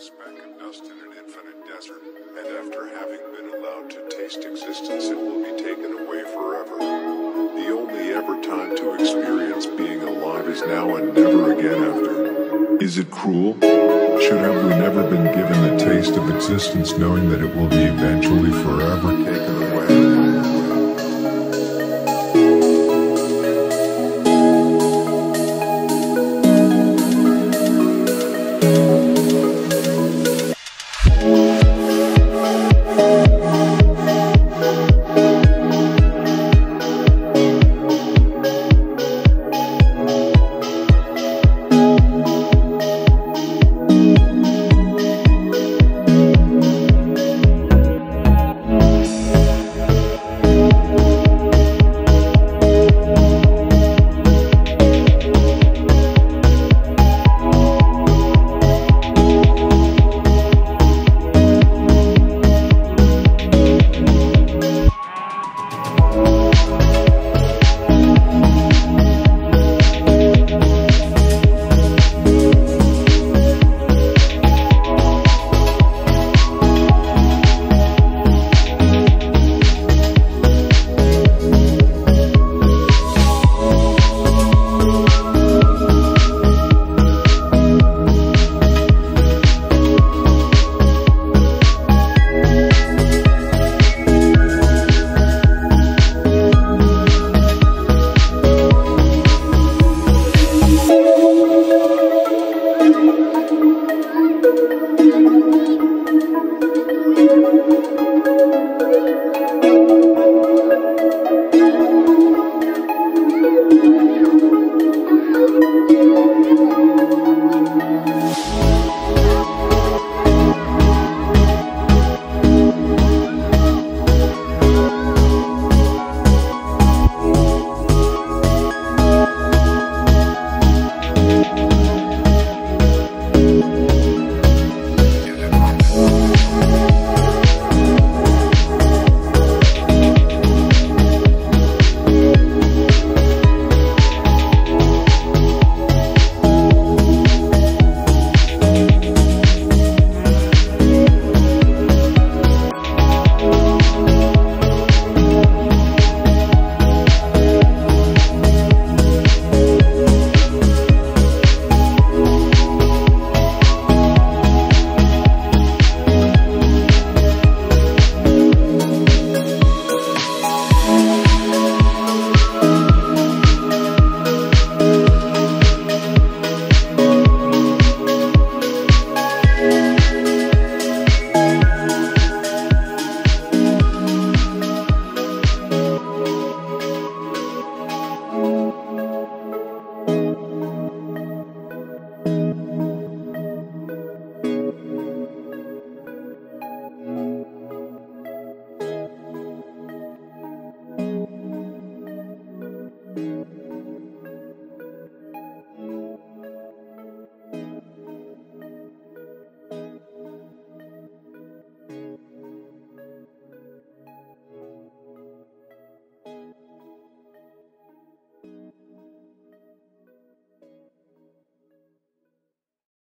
A speck of dust in an infinite desert, and after having been allowed to taste existence, it will be taken away forever. The only ever time to experience being alive is now and never again after. Is it cruel? Should have we never been given the taste of existence knowing that it will be eventually forever taken